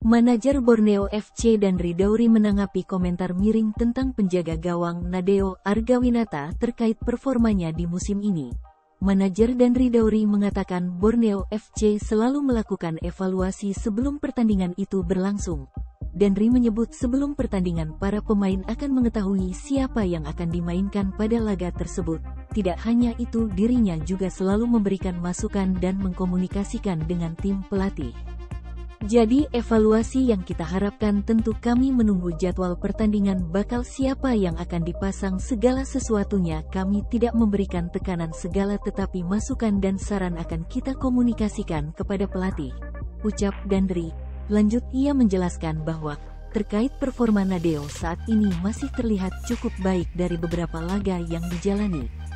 Manajer Borneo FC dan Ridauri menanggapi komentar miring tentang penjaga gawang Nadeo Argawinata terkait performanya di musim ini. Manajer dan Ridauri mengatakan Borneo FC selalu melakukan evaluasi sebelum pertandingan itu berlangsung. Danri menyebut sebelum pertandingan para pemain akan mengetahui siapa yang akan dimainkan pada laga tersebut. Tidak hanya itu dirinya juga selalu memberikan masukan dan mengkomunikasikan dengan tim pelatih. Jadi evaluasi yang kita harapkan tentu kami menunggu jadwal pertandingan bakal siapa yang akan dipasang segala sesuatunya kami tidak memberikan tekanan segala tetapi masukan dan saran akan kita komunikasikan kepada pelatih. Ucap Dandri. Lanjut ia menjelaskan bahwa terkait performa Nadeo saat ini masih terlihat cukup baik dari beberapa laga yang dijalani.